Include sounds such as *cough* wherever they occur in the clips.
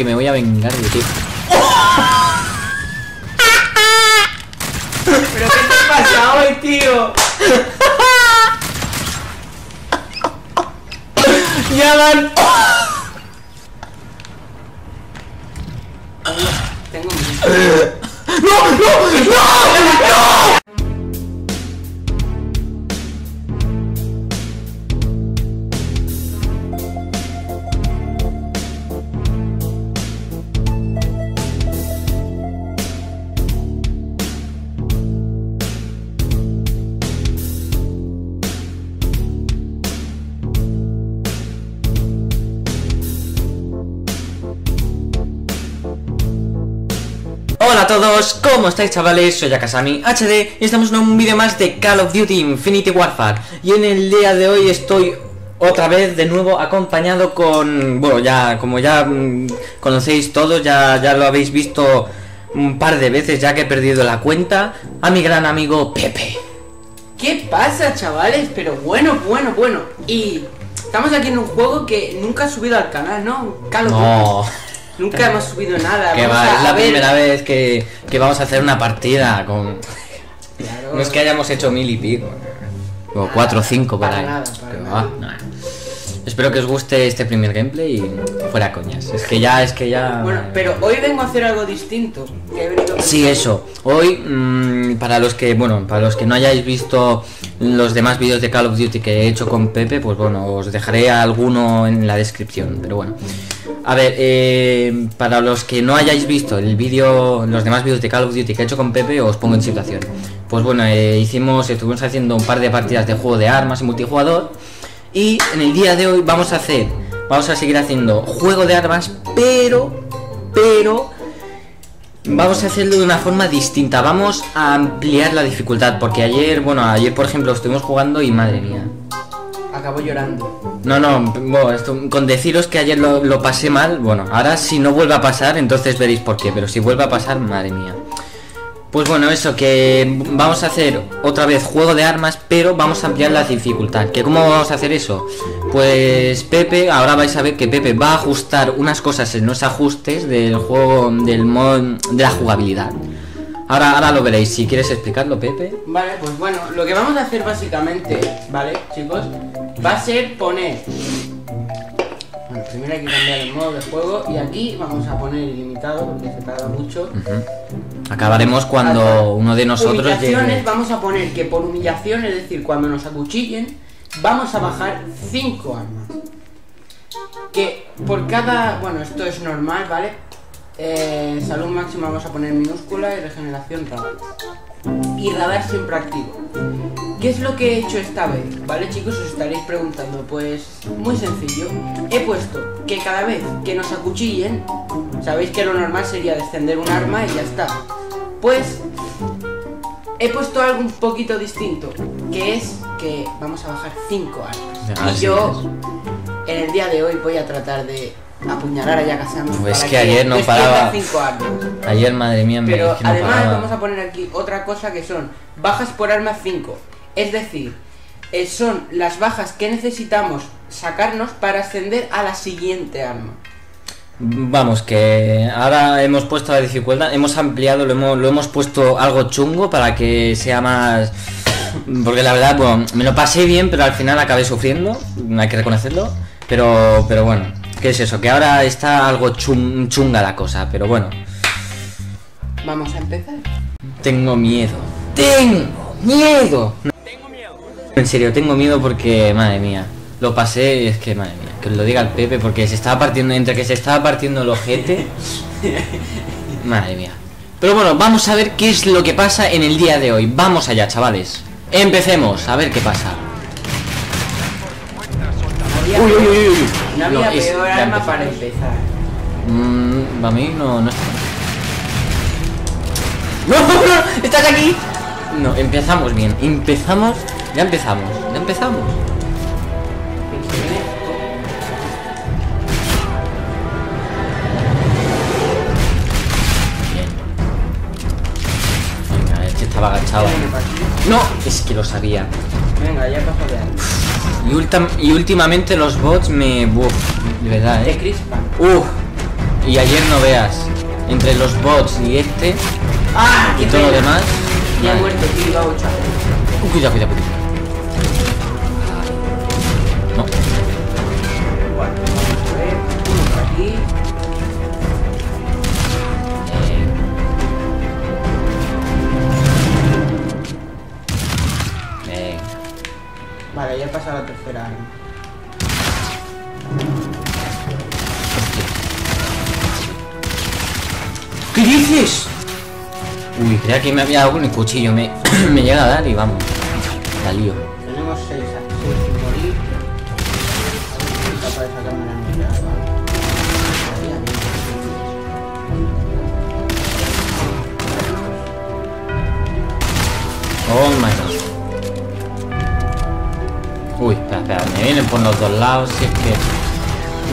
Que me voy a vengar de ti. ¿Pero qué te pasa hoy, tío? ¡Ya van! Tengo un... Hola a todos, ¿cómo estáis chavales? Soy Akasami HD y estamos en un vídeo más de Call of Duty Infinity Warfare Y en el día de hoy estoy otra vez de nuevo acompañado con... Bueno, ya como ya mm, conocéis todos, ya, ya lo habéis visto un par de veces ya que he perdido la cuenta A mi gran amigo Pepe ¿Qué pasa, chavales? Pero bueno, bueno, bueno. Y estamos aquí en un juego que nunca ha subido al canal, ¿no? Call of No, Duty. Nunca hemos subido nada. que va, es la ver- primera vez que, que vamos a hacer una partida con... Claro. No es que hayamos hecho mil y pico. O cuatro o cinco por Para ahí. nada, para Que nada. va, nah. Espero que os guste este primer gameplay y fuera coñas. Es que ya, es que ya. Bueno, pero hoy vengo a hacer algo distinto. Que he venido Sí, eso. Hoy, mm, para los que, bueno, para los que no hayáis visto los demás vídeos de Call of Duty que he hecho con Pepe, pues bueno, os dejaré alguno en la descripción. Pero bueno. A ver, eh, para los que no hayáis visto el vídeo, los demás vídeos de Call of Duty que he hecho con Pepe, os pongo en situación. Pues bueno, eh, hicimos, estuvimos haciendo un par de partidas de juego de armas y multijugador. Y en el día de hoy vamos a hacer, vamos a seguir haciendo juego de armas, pero, pero Vamos a hacerlo de una forma distinta, vamos a ampliar la dificultad, porque ayer, bueno, ayer por ejemplo estuvimos jugando y madre mía. Acabo llorando. No, no, bueno, esto- con deciros que ayer lo, lo pasé mal, bueno, ahora si no vuelve a pasar, entonces veréis por qué, pero si vuelve a pasar, madre mía. Pues bueno, eso, que vamos a hacer otra vez juego de armas, pero vamos a ampliar la dificultad. ¿Que ¿Cómo vamos a hacer eso? Pues Pepe, ahora vais a ver que Pepe va a ajustar unas cosas en los ajustes del juego, del modo, de la jugabilidad. Ahora, ahora lo veréis, si quieres explicarlo, Pepe. Vale, pues bueno, lo que vamos a hacer básicamente, ¿vale, chicos? Va a ser poner... Bueno, primero hay que cambiar el modo de juego y aquí vamos a poner ilimitado porque se tarda mucho. Acabaremos cuando uno de nosotros Humillaciones, llegue... vamos a poner que por humillación, es decir, cuando nos acuchillen, vamos a bajar 5 armas. Que por cada... Bueno, esto es normal, ¿vale? Eh, salud máxima vamos a poner minúscula y regeneración radar. Y radar siempre activo. ¿Qué es lo que he hecho esta vez? ¿Vale chicos? Os estaréis preguntando. Pues muy sencillo. He puesto que cada vez que nos acuchillen, sabéis que lo normal sería descender un arma y ya está. Pues he puesto algo un poquito distinto, que es que vamos a bajar 5 armas. Así y yo en el día de hoy voy a tratar de apuñalar a Pues para que ayer no paraba. cinco armas. Ayer, madre mía, me Pero que no además paraba. vamos a poner aquí otra cosa que son bajas por arma 5. Es decir, eh, son las bajas que necesitamos sacarnos para ascender a la siguiente arma. Vamos, que ahora hemos puesto la dificultad, hemos ampliado, lo hemos, lo hemos puesto algo chungo para que sea más... Porque la verdad, bueno, me lo pasé bien, pero al final acabé sufriendo, hay que reconocerlo. Pero, pero bueno, ¿qué es eso? Que ahora está algo chun- chunga la cosa, pero bueno, Vamos a empezar. tengo miedo. ¡Tengo miedo! Tengo miedo. En serio, tengo miedo porque, madre mía, lo pasé, es que, madre mía, que lo diga el Pepe, porque se estaba partiendo, entre que se estaba partiendo el ojete. *laughs* Madre mía. Pero bueno, vamos a ver qué es lo que pasa en el día de hoy. Vamos allá, chavales. Empecemos, a ver qué pasa. Uy, uy, uy, uy. No había No, es- peor empezamos. para empezar. Mm, a mí no, no está. *laughs* ¡No, no! ¡Estás aquí! No, empezamos bien. Empezamos. Ya empezamos. Ya empezamos. Bien. Venga, este estaba agachado. Para. No, es que lo sabía. Venga, ya paso de ahí. Y, ultim- y últimamente los bots me. Uf, de verdad, eh. Uf. Y ayer no veas. Entre los bots y este ¡Ah! y ¡Qué todo lo demás. Ya he vale. muerto, tío, iba a bochar. Uh, Cuidado, cuidado, cuidado. Que me había dado con el cuchillo. Me, *clears throat* me llega a dar y vamos. La lío. Tenemos seis, seis sin morir. A ver si soy capaz de sacarme la nuclear, ¿vale? Estaría bien. Oh my god. Uy, espera, espera. Me vienen por los dos lados. Si es que.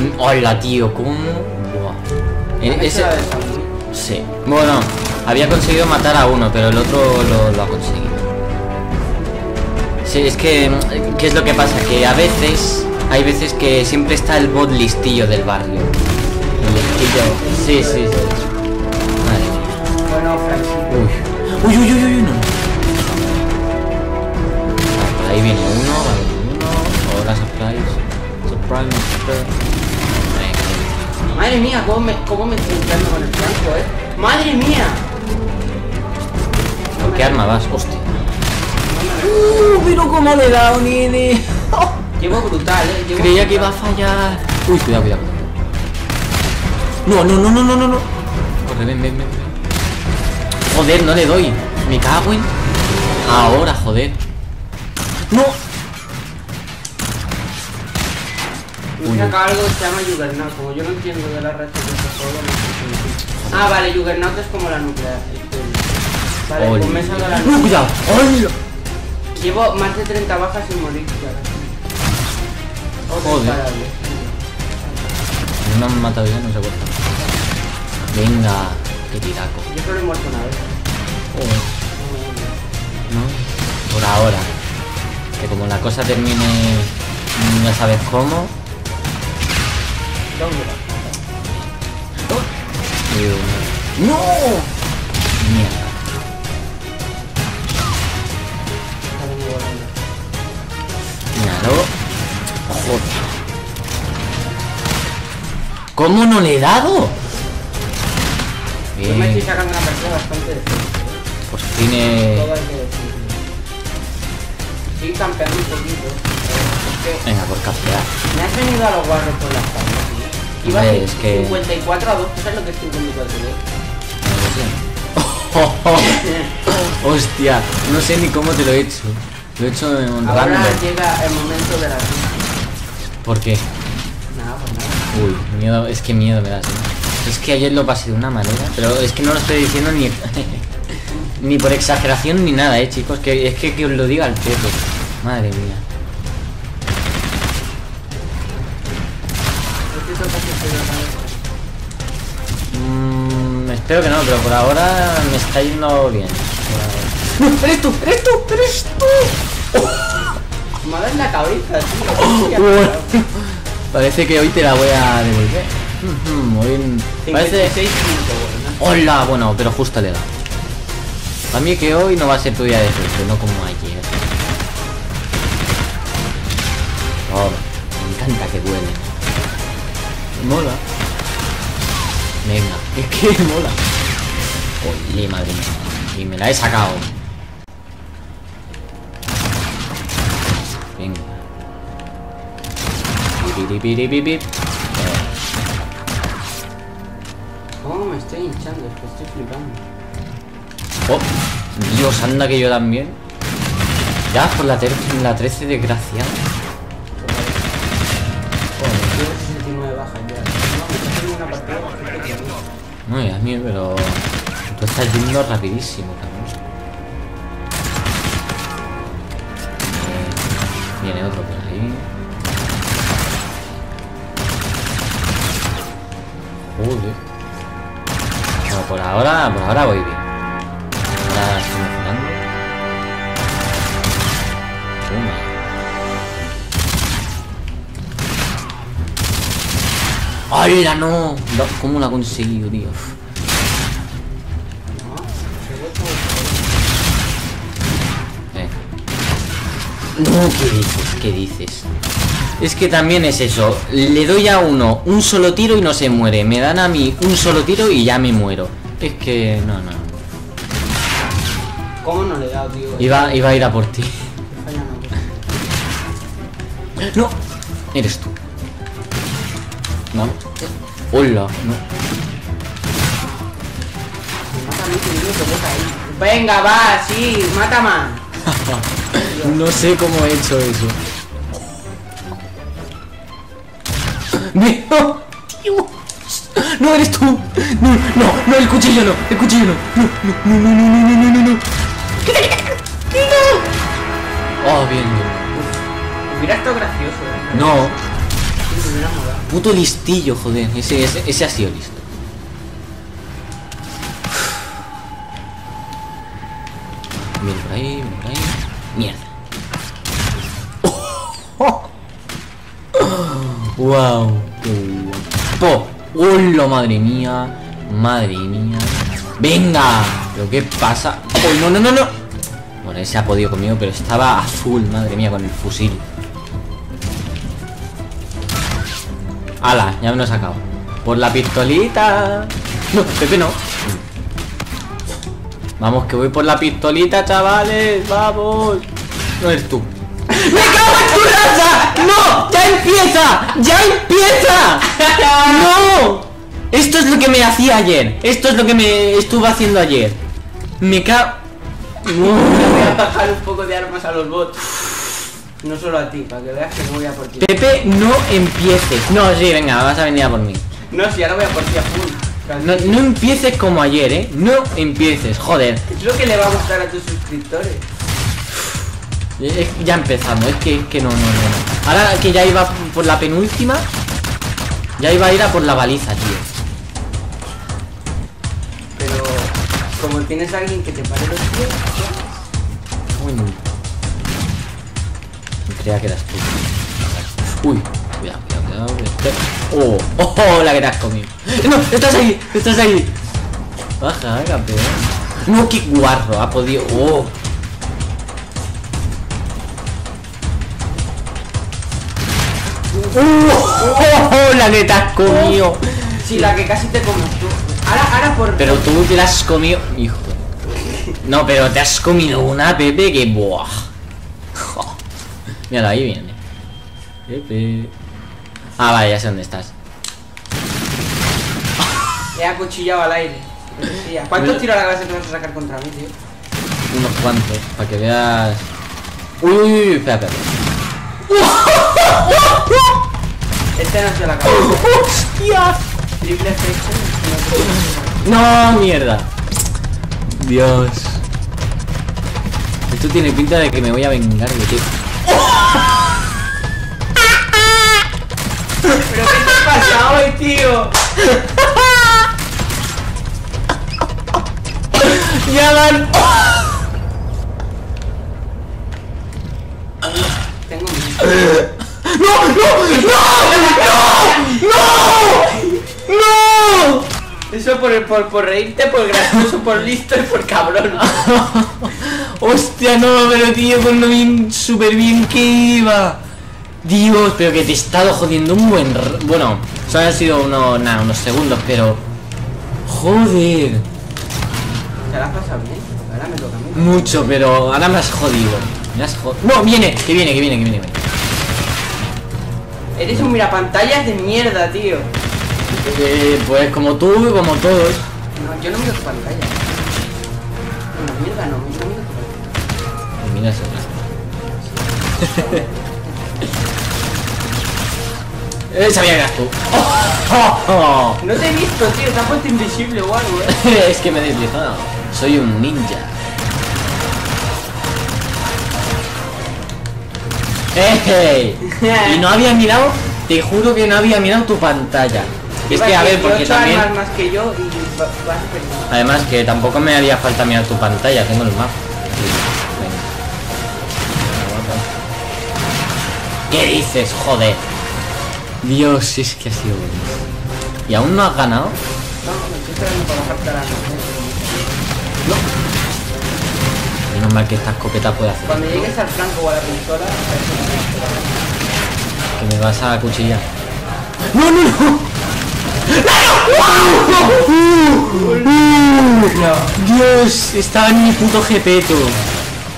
Mm, Hola, tío. ¿Cómo? Buah. Eh, ¿Han hecho ese-? Sí. Bueno, había conseguido matar a uno, pero el otro lo, lo ha conseguido. Sí, es que... ¿Qué es lo que pasa? Que a veces... Hay veces que siempre está el bot listillo del barrio. El listillo... Sí, sí, sí. Madre mía. Bueno, Francisco. Uy. Uy, uy, uy, uy, no. Ahí viene uno, vale, uno. Hola, surprise. Surprise, surprise. Madre mía, cómo me, cómo me estoy entrando con el blanco, eh. Madre mía. ¿Con qué arma vas? Hostia. Uh, pero cómo le he dado, nene. Llevo brutal, eh. Llevo Creía que iba a fallar. Uy, cuidado, cuidado. No, no, no, no, no, no, no. Corre, ven, ven, ven. ven. Joder, no le doy. Me cago en. Ahora, joder. No. Me Uy. saca algo que se llama Juggernaut. Como yo no entiendo de la red de este juego, no sé. Ah, vale, Juggernaut es como la nuclear. este. Vale, Oli. pues me la No, nuclear. cuidado. Hola. Llevo más de 30 bajas sin morir. Otro Joder. No me han matado ya, no sé por qué. Venga, qué tiraco. Yo solo he muerto una vez. Joder. No, no, no. ¿no? Por ahora. Que como la cosa termine, ya sabes cómo. ¿Dónde va? ¡No! Mierda. Míralo. Joder. ¿Cómo no le he dado? Yo me estoy Bien. sacando una partida bastante que decirlo. Estoy campeando un poquito. Venga, por cafear. me has venido a los guarros por la espalda. Iba Hombre, a es que- 54 a 2, ¿tú sabes lo que es 54 a 2? Hostia, no sé ni cómo te lo he hecho. Lo he hecho en un Ahora random. llega el momento de la ¿Por qué? Nada, pues nada. Uy, miedo, es que miedo me das. ¿eh? Es que ayer lo pasé de una manera, pero es que no lo estoy diciendo ni *laughs* ni por exageración ni nada, eh, chicos, que es que, que os lo diga al perro. Madre mía. Espero que no, pero por ahora me está yendo bien. ¡No! *laughs* ¡Eres tú! ¡Eres tú! ¡Eres tú! Dado en la cabeza, tío. *laughs* Parece que hoy te la voy a devolver. Muy bien. Parece... 56 puntos, bueno. Hola, bueno, pero justo le dado. A mí que hoy no va a ser tu día de suerte, no como ayer. Oh, me encanta que duele. Mola. Venga, es que *laughs* mola. Oye, madre mía. Y me la he sacado. Venga. ¿Cómo me estoy hinchando? Es que estoy flipando. Oh, Dios, anda que yo también. Ya por la, ter- la 13 desgraciada. No, ya mío, pero tú estás yendo rapidísimo, cabrón. Eh, viene otro por ahí. Joder. No, por ahora, por ahora voy bien. ¡Hala, no! ¿Cómo lo ha conseguido, tío? Eh. No, ¿qué dices? ¿Qué dices? Es que también es eso. Le doy a uno un solo tiro y no se muere. Me dan a mí un solo tiro y ya me muero. Es que... No, no. ¿Cómo no le he dado, tío? Iba, iba a ir a por ti. *laughs* No. Eres tú. No. Hola. No. Venga, va, sí, mata más. *laughs* No sé cómo he hecho eso. *laughs* ¡No! ¡Dios! ¡No eres tú! ¡No, no, no, el cuchillo no! ¡El cuchillo no! ¡No, no, no, no, no, no, no, no, no! ¡No! ¡Oh, bien, bien! Hubiera estado gracioso, ¿eh? No, puto listillo, joder. Ese, ese, ese ha sido listo. Bien por ahí, bien por ahí. Mierda. wow. Po. ¡Hola, madre mía! Madre mía. ¡Venga! ¿Pero qué pasa? ¡Oh, no, no, no, no! Bueno, ese ha podido conmigo, pero estaba a full, madre mía, con el fusil. ¡Hala! Ya me lo he sacado. Por la pistolita. No, Pepe no. Vamos, que voy por la pistolita, chavales. Vamos. No eres tú. ¡Me cago en tu raza! ¡No! ¡Ya empieza! ¡Ya empieza! *laughs* ¡No! Esto es lo que me hacía ayer. Esto es lo que me estuve haciendo ayer. Me cago... *laughs* Voy a *laughs* bajar un poco de armas a los bots. No solo a ti, para que veas que no voy a por ti. Pepe, no empieces. No, sí, venga, vas a venir a por mí. No, si ahora voy a por ti a full. No, no empieces como ayer, ¿eh? No empieces, joder. Es lo que le va a gustar a tus suscriptores. Es- ya empezando, es que, es que no, no, no. Ahora que ya iba por la penúltima, ya iba a ir a por la baliza, tío. Pero como tienes a alguien que te pare los pies, Uy, no. Creía que eras tú. Uy, cuidado, cuidado, cuidado. Oh, oh, oh, la que te has comido. No, estás ahí, estás ahí. Baja, campeón. No, qué guarro, ha podido. Oh. Oh, oh, oh, la que te has comido. sí, la que casi te comes tú. Ahora, ahora por. Pero tú te la has comido. Hijo. No, pero te has comido una, Pepe, que buah. Mira, ahí viene. Ah, vale, ya sé dónde estás. *laughs* He acuchillado al aire. ¿Cuántos tiros a la clase te vas a sacar contra mí, tío? Unos cuantos, para que veas. Uy, uy, uy, espera, espera. *laughs* Este no se la cabeza. ¡Hostia! Triple fecha. No, mierda. Dios. Esto tiene pinta de que me voy a vengar de ti. ¿Pero qué te pasa hoy, tío? ¡Ya van! Tengo mi. ¡No, no, no! ¡No! ¡No! Eso por, por, por reírte, por gracioso, por listo y por cabrón. *laughs* Hostia, no, pero tío, con lo bien, súper bien que iba. Dios, pero que te he estado jodiendo un buen... Bueno, solo han sido unos, nada, unos segundos, pero... Joder. ¿Te la has pasado bien? Ahora me toca a mí. Mucho, pero ahora me has jodido. Me has jodido. No, viene, que viene, que viene, que viene. Eres un mirapantallas de mierda, tío. Eh, pues como tú como todos. No, yo no miro tu pantalla. Una mierda, no, yo Eh, *laughs* sabía que eras tú. Oh, oh, No te he visto, tío, te has puesto invisible o algo, eh. oh. *laughs* es que me he deslizado. Soy un ninja. ¡Ey! *laughs* Y no había mirado, te juro que no había mirado tu pantalla. Es que a ver, porque 18 también. más que yo y vas. Además que tampoco me haría falta mirar tu pantalla, tengo el mapa. ¿Qué dices, joder? Dios, es que ha sido bueno. ¿Y aún no has ganado? No, la Menos mal que esta escopeta puede hacer. Cuando llegues al flanco o a la pistola, Que me vas a cuchillar. ¡No, no, no! Dios, estaba en mi puto jepeto.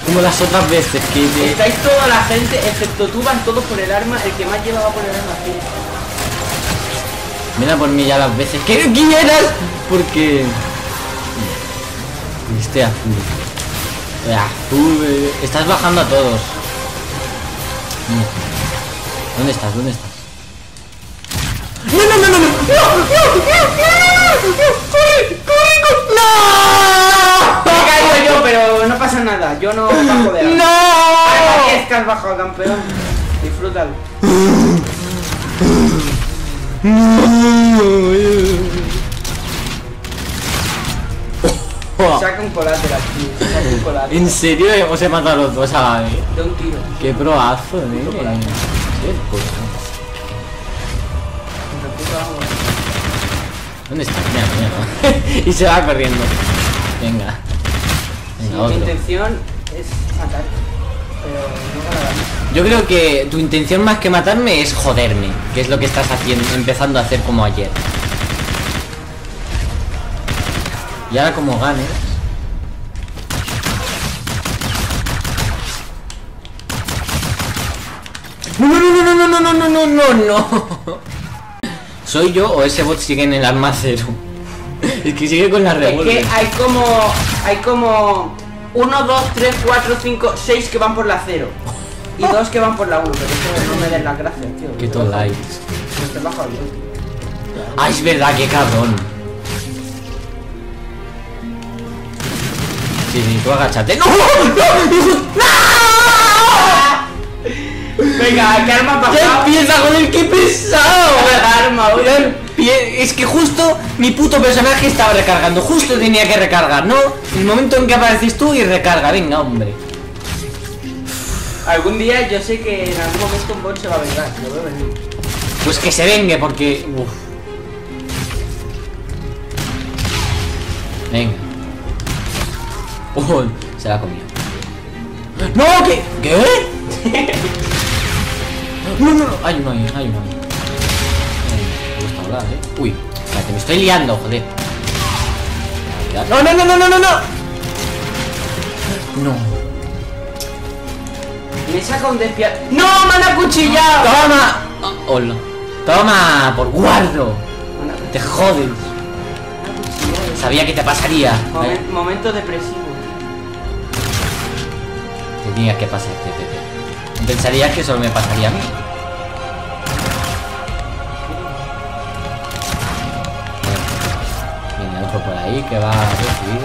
Como las otras veces que te- Estáis toda la gente, excepto tú, van todos por el arma, el que más lleva va por el arma azul. Mira por mí ya las veces que quieras. Porque. Este azul. El azul. eh, Estás bajando a todos. Mm. ¿Dónde estás? ¿Dónde estás? ¡No, no, no, no! ¡No! ¡No! ¡No! ¡No! ¡No! Yo, pero no pasa nada, yo no bajo de arma. ¡No! Aquí es que has bajado, campeón. Disfrútalo. Saca un colateral, tío. Saca un colateral. ¿En serio hemos matado a los dos a la vez? De un tiro. Qué proazo, eh. Qué cosa. ¿Dónde está? Mira, mira. *laughs* y se va corriendo. Venga. Sí, Venga, mi intención es matar. Pero no. Yo creo que tu intención más que matarme es joderme, que es lo que estás haciendo, empezando a hacer como ayer. Y ahora como ganes. No, no, no, no, no, no, no, no, no, no, no. *laughs* ¿Soy yo o ese bot sigue en el arma cero? Es que sigue con la Es revólver. que hay como. Hay como. 1, 2, 3, 4, 5, 6 que van por la 0. Y dos que van por la 1. Pero eso no me den las gracias, tío. Que todo. Me te bajo. Ah, es verdad, qué cabrón. Sí, sí, tú agáchate. ¡No! ¡No! Venga, ¿qué arma has ¡Ya empieza con el que pesado! La *laughs* arma, Ya Es que justo mi puto personaje estaba recargando. Justo tenía que recargar, ¿no? El momento en que apareces tú y recarga. Venga, hombre. Algún día yo sé que en algún momento un bot se va a vengar. Lo veo venir. Pues que se vengue porque... Uf. Venga. Oh, se la ha comido. ¡No! ¿Qué? ¿Qué? *laughs* No, no, no. Hay uno ahí, hay uno ahí. Hablar, eh. Uy, espérate, me estoy liando, joder. No, no, no, no, no, no, no. No. Me saca un despia... ¡No! ¡Me han acuchillado! Toma. Oh, hola. Toma, por guardo. Te jodes. Sabía que te pasaría. Momen- momento depresivo. Tenía que pasarte, Pepe. Pensarías que solo me pasaría a mí. Ahí que va a recibir.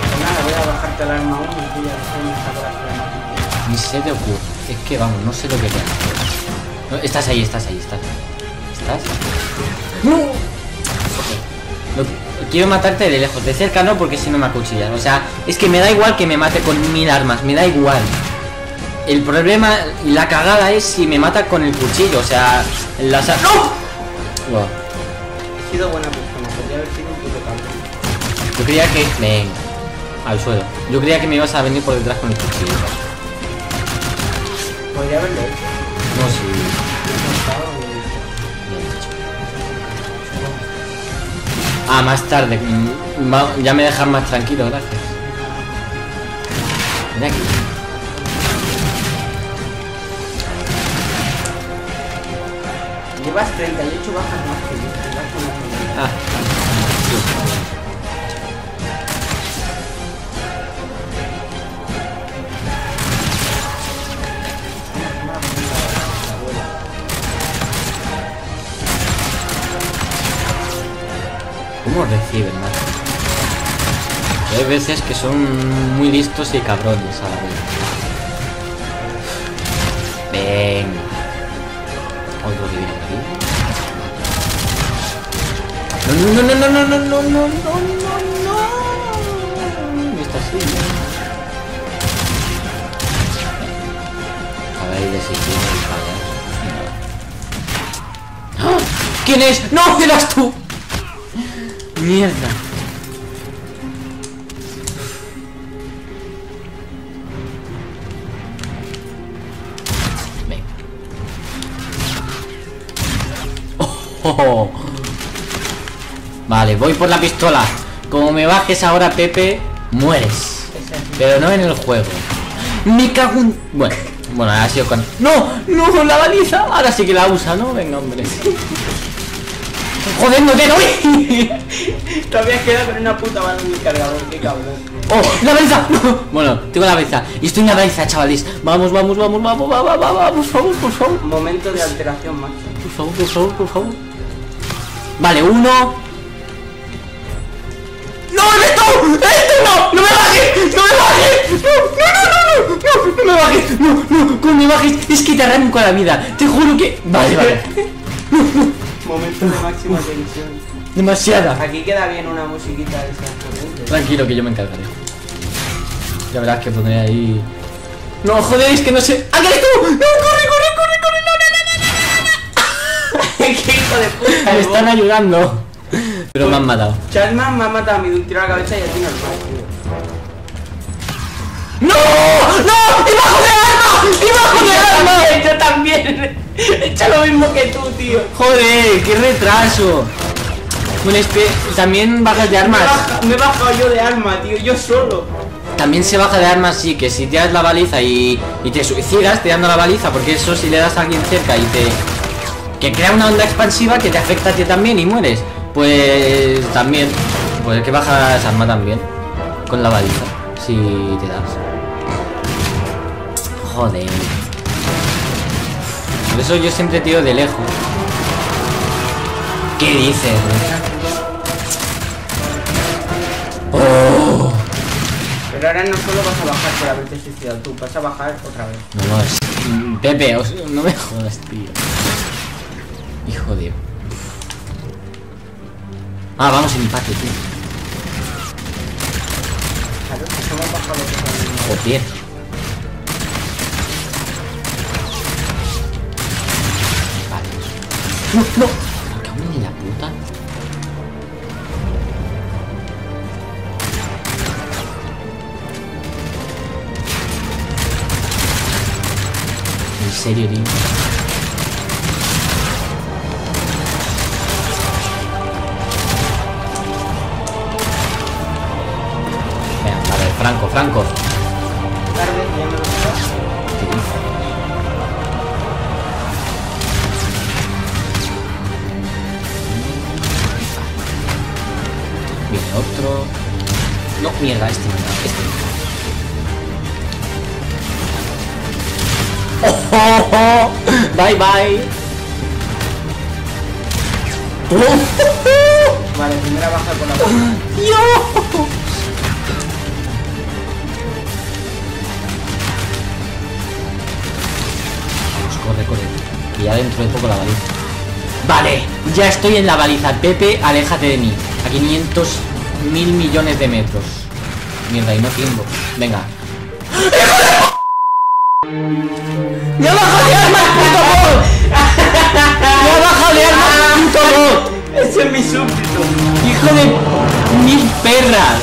Pues nada, voy a bajarte el arma 1 y voy a hacer una saca Ni se te ocurre. Es que vamos, no sé lo que te. No, estás ahí, estás ahí, estás. ¿Estás? ¡No! No, quiero matarte de lejos, de cerca no, porque si no me acuchillan. O sea, es que me da igual que me mate con mil armas, me da igual. El problema y la cagada es si me mata con el cuchillo, o sea, la sa- ¡No! He sido buena persona, podría haber sido un puto cabrón. Yo creía que... Venga, al suelo. Yo creía que me ibas a venir por detrás con el cuchillo. Podría haberlo hecho. No, sí. Ah, más tarde. Mm, ya me dejas más tranquilo, gracias. Ven aquí. Llevas 38 bajas más que yo. vas. Ah. ¿Cómo reciben, macho? Hay veces que son muy listos y cabrones a la vez. Venga. Otro que No, no, no, no, no, no, no, no, no, no. Está así. sí, tiene espadas. ¡Ah! ¿Quién es? ¡No! ¡Eras tú! Mierda. Venga. Oh. Vale, voy por la pistola. Como me bajes ahora, Pepe, mueres. Pero no en el juego. Me cago en... Bueno, bueno, ha sido con... ¡No! ¡No! ¡La baliza! Ahora sí que la usa, ¿no? Venga, hombre. ¡Joder, no te doy! *laughs* Todavía queda con una puta bala muy cargador, qué cabrón. ¡Oh! ¡La baliza! *laughs* No. Bueno, tengo la baliza. Y estoy en la baliza, chavales. Vamos, vamos, vamos, vamos, vamos, vamos, vamos, por favor, por favor. Momento de alteración máxima. Por favor, por favor, por favor. Vale, uno. ¡No! ¡Eres tú! ¡No! ¡No me bajes! ¡No me bajes! ¡No, no, no, no! ¡No, no me bajes! ¡No, no! ¡Cómo me bajes! Es que te arranco la vida. Te juro que... Vale, vale. Momento de máxima tensión. Demasiada. Aquí queda bien una musiquita de esas. Tranquilo, que yo me encargaré. Ya verás que pondré ahí... No, joder, es que no sé... ¡Ah, que eres tú! ¡No, corre, corre, corre, corre! ¡No, no, no, no, *laughs* ¡Qué hijo de puta! no! Me están ayudando. Pero me han matado. Chasman me ha matado a mí de un tiro a la cabeza y a ti no ¡No! ¡No! ¡Iba de arma! ¡Iba de arma! Yo también. He hecho lo mismo que tú, tío. ¡Joder! ¡Qué retraso! Bueno, es que también bajas de Me he armas. baja- Me he bajado yo de arma, tío. Yo solo. También se baja de armas, sí, que si tiras la baliza y, y te suicidas tirando la baliza, porque eso si le das a alguien cerca y te... Que crea una onda expansiva que te afecta a ti también y mueres. Pues también. Pues que bajas arma también. Con la baliza. Si te das. Joder. Por eso yo siempre tiro de lejos. ¿Qué dices? Oh. Pero ahora no solo vas a bajar por haberte suicidado tú, vas a bajar otra vez. No, no, es... Pepe, os- no me jodas, tío. Hijo de... Ah, vamos en empate, tío. No, no. Me cago en la puta. En serio, tío. Franco. Tarde, ya me otro. No, mierda, este este. ¡Oh, oh, oh! Bye bye. ¡Oh! *laughs* Vale, primera baja con la *laughs* ¡Dios! Y ya dentro de poco la baliza. Vale, ya estoy en la baliza. Pepe, aléjate de mí. A 500 mil millones de metros. Mierda, y no tiempo. Venga. ¡Me ha bajado de arma el puto bot! ¡Me ha bajado de arma el puto bot! Ese es mi súbdito. ¡Hijo de mil perras!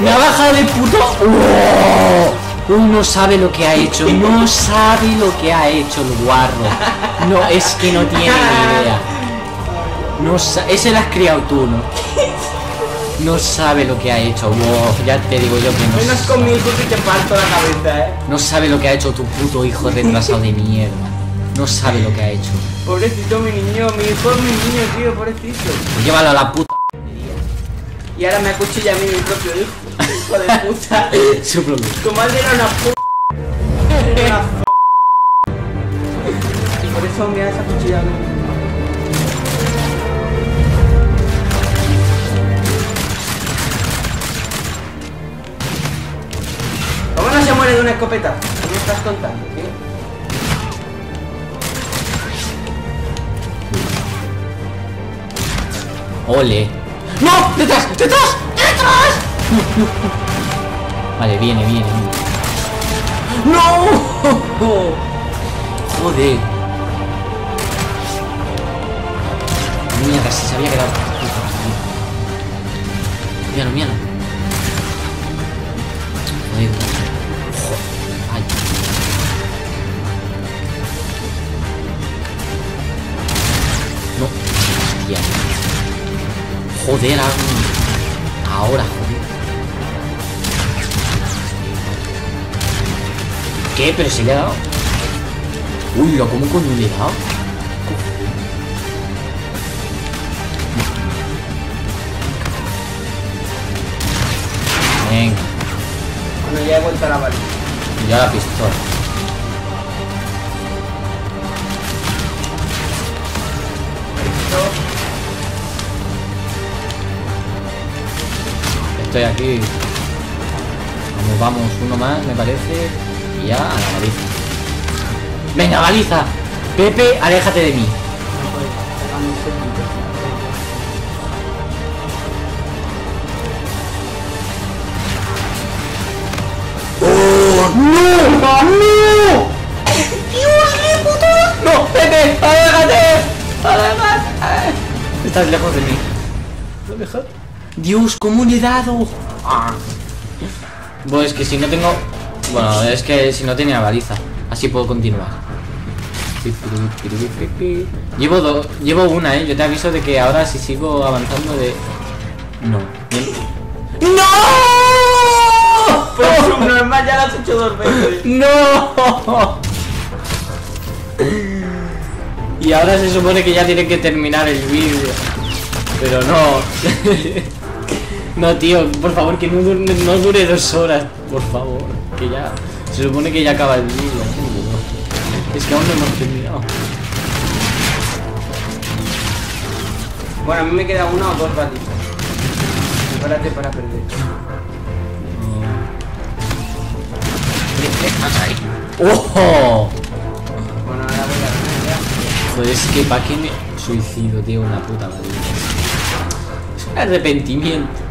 ¡Me ha bajado de puto! ¡Oh! Uy, no sabe lo que ha hecho, no sabe lo que ha hecho el guarro. No, es que no tiene ni idea. No Ese lo has criado tú, ¿no? No sabe lo que ha hecho. Wow, ya te digo yo que no Menos sabe. conmigo y te parto la cabeza, eh. No sabe lo que ha hecho tu puto hijo retrasado de mierda. No sabe lo que ha hecho. Pobrecito mi niño, mi hijo es mi niño, tío, pobrecito. Llévalo a la puta. Y ahora me acuchilla a mí mi propio hijo. Hijo de puta. Tu madre era una. Era una f- Y por eso me has acuchillado. ¿Cómo no se muere de una escopeta? ¿Qué me estás contando, tío? Ole. ¡No! ¡Detrás! ¡Detrás! ¡Detrás! Vale, viene, viene. ¡No! Joder. Mierda, si se había quedado. Míralo, míralo. Joder. Ay. No. Hostia. Joder, ah, ahora, joder. ¿Qué? ¿Pero si le he dado? Uy, lo ¿cómo coño le he dado? Venga, Bueno, ya he vuelto a la varita. ya la pistola. Estoy aquí. Vamos, vamos, uno más, me parece. Y ya a la baliza. ¡Venga, baliza! Pepe, aléjate de mí. Segundito. ¡No! ¡No! ¡Dios mío, puto! ¡No! ¡Pepe! ¡Aléjate! ¡Aléjate! Estás lejos de mí. Dios, ¿cómo le he dado? Ah. Bueno, es que si no tengo... Bueno, es que si no tenía baliza. Así puedo continuar. Llevo dos, llevo una, eh. Yo te aviso de que ahora si sigo avanzando de. No. ¡No! Pues normal, ya lo has hecho dos veces. ¡No! Y ahora se supone que ya tiene que terminar el vídeo. Pero no. *laughs* No, tío, por favor, que no dure, no dure dos horas. Por favor, que ya. Se supone que ya acaba el vídeo. Es que aún no hemos terminado. Bueno, a mí me queda una o dos balitas. Prepárate para perder. ¡Ojo! Bueno, ahora voy a. Joder, es que para qué me suicido, tío, una puta madre. Es un arrepentimiento.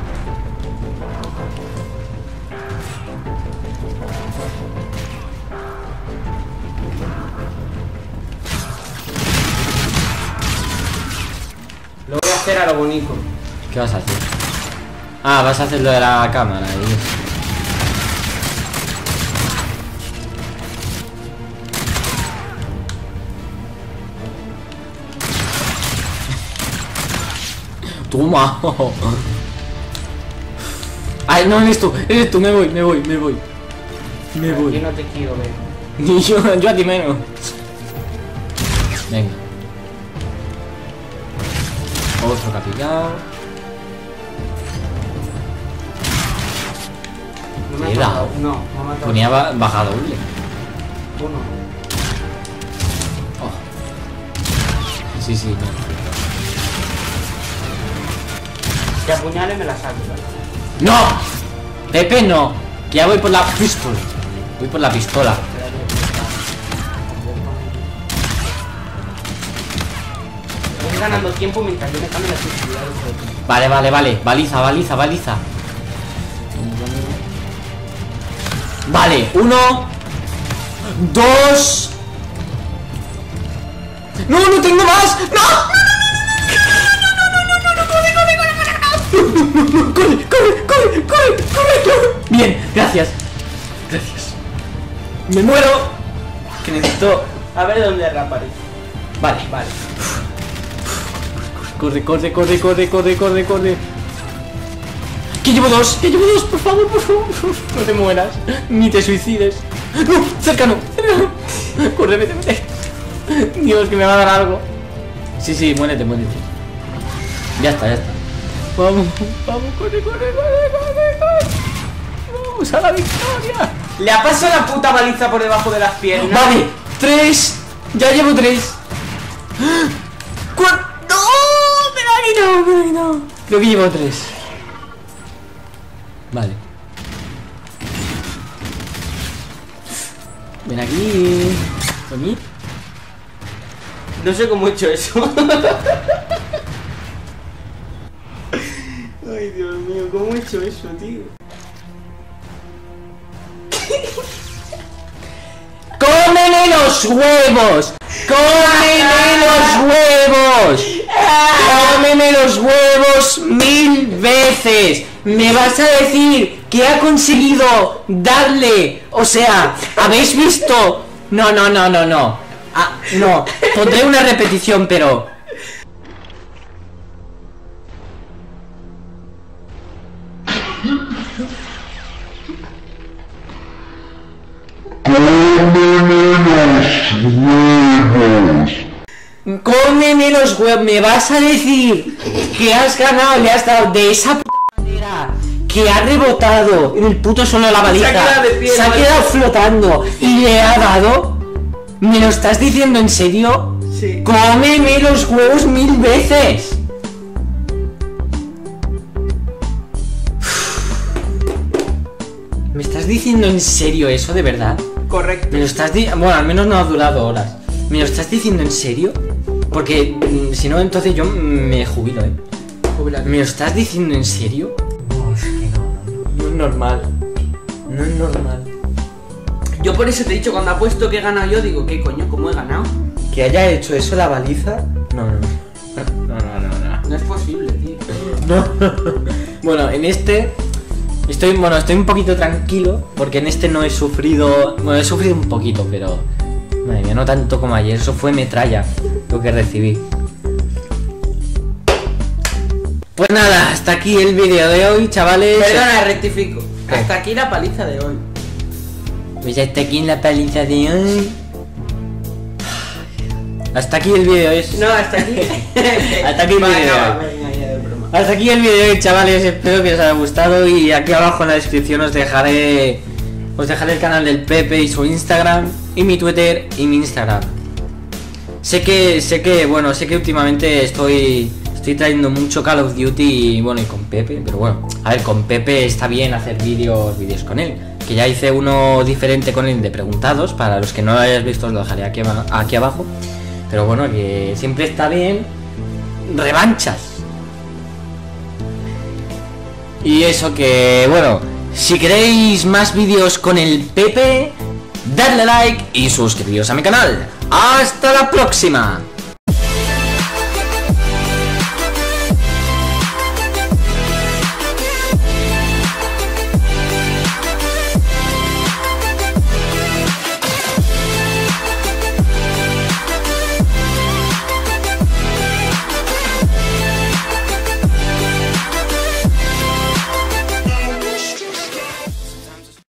¿Qué vas a hacer? Ah, vas a hacer lo de la cámara y eso. Toma. Ay, no eres tú, eres tú, me voy, me voy, me voy. Me Yo voy. no te quiero ver. *laughs* Ni yo, yo a ti menos. Venga. Otro capillado. Me He dado. No, me ha matado. Ponía ba- baja doble. uno. Oh. Sí, sí, no. Que apuñale me la saco, ¿vale? ¡No! Pepe no. Que ya voy por la pistola. Voy por la pistola. Voy ganando tiempo mientras yo me cambio sensibilidades. Vale, vale, vale. Baliza, baliza, baliza. Vale, uno. Dos. ¡No, no tengo más! ¡No! ¡Corre, corre, corre, corre, corre! Bien, gracias. Gracias. Me muero. Que necesito. A ver dónde reaparece. Vale, Vale. Corre, corre, corre, corre, corre, corre, corre. Que llevo dos, que llevo dos, por favor, por favor. No te mueras, ni te suicides. No, cercano, cercano. Corre, vete, vete. Dios, que me va a dar algo. Sí, sí, muérete, muérete. Ya está, ya está. Vamos, vamos, corre, corre, corre, corre, corre. Vamos a la victoria. Le ha pasado la puta baliza por debajo de las piernas. Vale, tres. Ya llevo tres. ¡Cuatro! ¡No! ¡Me lo ha quitado! ¡Me lo ha quitado! Creo que llevo tres. Vale. Ven aquí. Vení. No sé cómo he hecho eso. *laughs* Ay, Dios mío, ¿cómo he hecho eso, tío? ¡Cómele ¡Cómeme los huevos! ¡Cómeme los huevos! ¡Cómeme los huevos mil veces! ¿Me vas a decir que ha conseguido darle? O sea, ¿habéis visto? No, no, no, no, no. Ah, no, pondré una repetición, pero... Cómeme los huevos, me vas a decir que has ganado, le has dado de esa puta manera que ha rebotado en el puto suelo de la baliza, Se ha quedado de pie, se ha la quedado flotando y le ha dado. ¿Me lo estás diciendo en serio? Sí. Cómeme los huevos mil veces. ¿Me estás diciendo en serio eso de verdad? Correcto. ¿Me lo estás diciendo? Bueno, al menos no ha durado horas. ¿Me lo estás diciendo en serio? Porque mm, si no, entonces yo me jubilo, ¿eh? Jubilate. ¿Me lo estás diciendo en serio? No, es que no. No es normal. No es normal. Yo por eso te he dicho cuando ha puesto que he ganado yo, digo, ¿qué coño? ¿Cómo he ganado? Que haya hecho eso la baliza. No, no, no. No, no, no, no. No es posible, tío. *laughs* No. bueno, en este estoy, bueno, estoy un poquito tranquilo porque en este no he sufrido, bueno, he sufrido un poquito, pero madre mía, no tanto como ayer. Eso fue metralla lo que recibí. Pues nada, hasta aquí el vídeo de hoy, chavales. Perdona, rectifico. ¿Qué? Hasta aquí la paliza de hoy. Pues hasta aquí la paliza de hoy. Hasta aquí el vídeo es. No, hasta aquí. *laughs* Hasta aquí el vídeo. Hasta aquí el vídeo chavales, espero que os haya gustado y aquí abajo en la descripción os dejaré os dejaré el canal del Pepe y su Instagram y mi Twitter y mi Instagram. Sé que sé que bueno, sé que últimamente estoy estoy trayendo mucho Call of Duty y bueno, y con Pepe, pero bueno, a ver, con Pepe está bien hacer vídeos vídeos con él, que ya hice uno diferente con él de preguntados, para los que no lo hayáis visto os lo dejaré aquí, aquí abajo. Pero bueno, que siempre está bien revanchas. Y eso que, bueno, si queréis más vídeos con el Pepe, dadle like y suscribiros a mi canal. ¡Hasta la próxima!